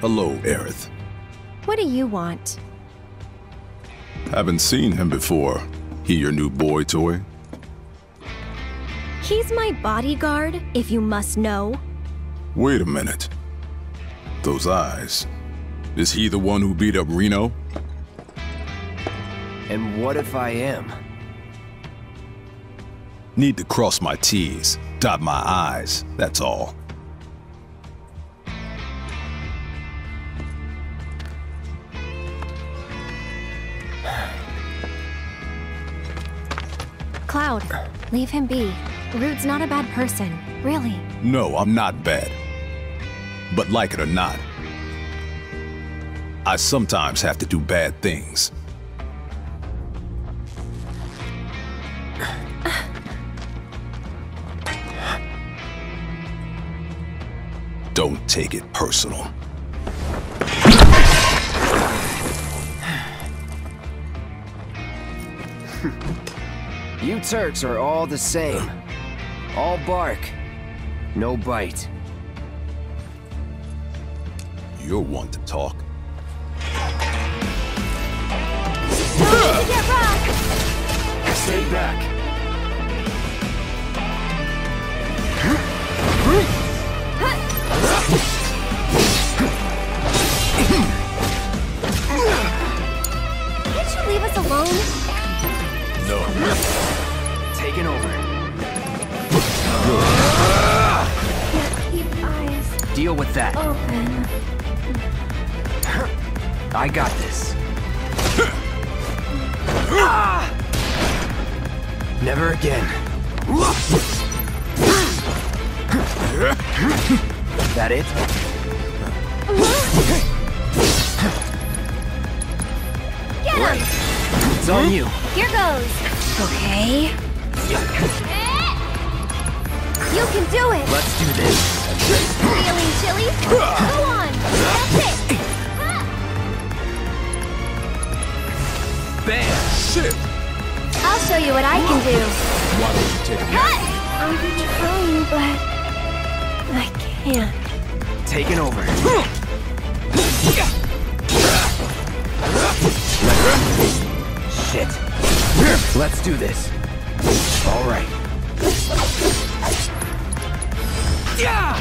Hello, Aerith. What do you want? Haven't seen him before. He your new boy toy? He's my bodyguard, if you must know. Wait a minute. Those eyes. Is he the one who beat up Reno? And what if I am? Need to cross my T's, dot my I's, that's all. Cloud, leave him be. Rude's not a bad person, really. No, I'm not bad. But like it or not, I sometimes have to do bad things. Don't take it personal. You Turks are all the same. All bark, no bite. You're one to talk. Get rocked! Stay back. Taking over. Keep eyes Deal with that. open. I got this. Ah! Never again. That it? Get him! It's on you. Here goes. Okay. Eh? You can do it! Let's do this. Feeling chilly? Go on! That's it! Bam! Shit! I'll show you what I can do. Why don't you take me? I'm trying, but I can't. Taking over. Shit. Let's do this. All right. Yeah!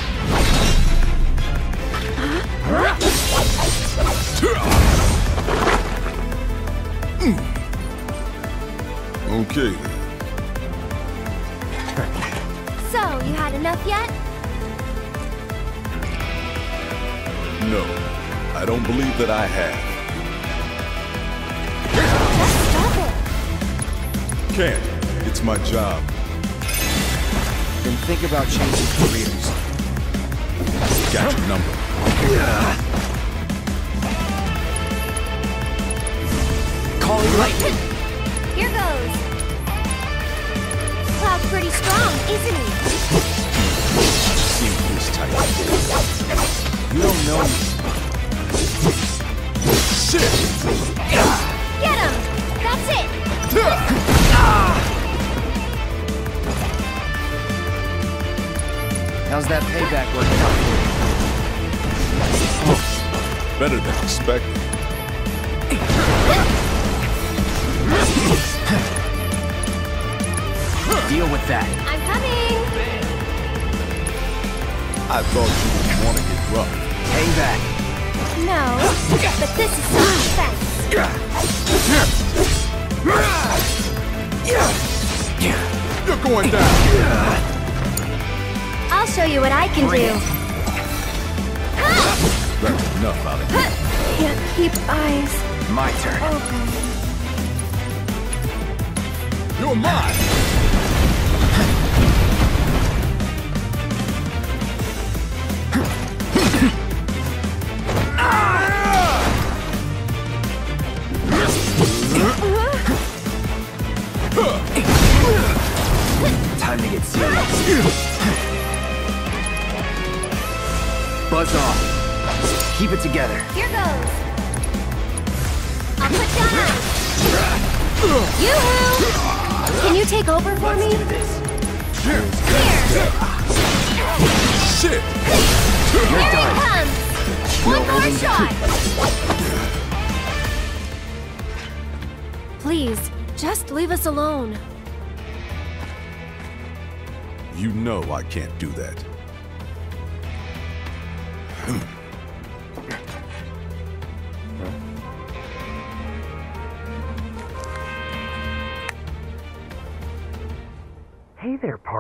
Okay. So, you had enough yet? No, I don't believe that I have. Just stop it. Can't. It's my job. Then think about changing careers. Got your number. Calling lightning. Here goes. Cloud's pretty strong, isn't he? See this tight. You don't know me. How's that payback working out? Better than expected. Deal with that. I'm coming! I thought you would want to get rough. Hang back. No, but this is self-defense. You're going down. I'll show you what I can do. That's enough of you. Can't keep eyes My turn. open. You're mine. Time to get serious. Buzz off. Keep it together. Here goes. I'll put down ice. Yoo-hoo! Can you take over for me? Do this. Here! Shit! You're Here it comes! One more shot! Please, just leave us alone. You know I can't do that.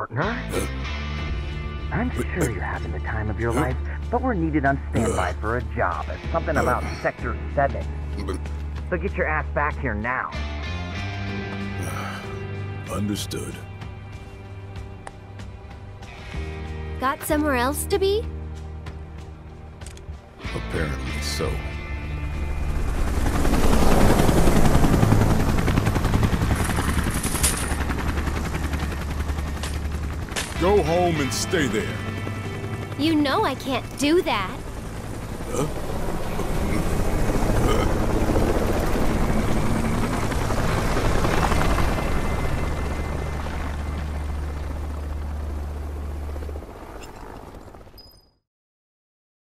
Partner. I'm sure you're having the time of your life, but we're needed on standby for a job. It's something about Sector 7. So get your ass back here now. Understood. Got somewhere else to be? Apparently so. Go home and stay there. You know I can't do that. Huh?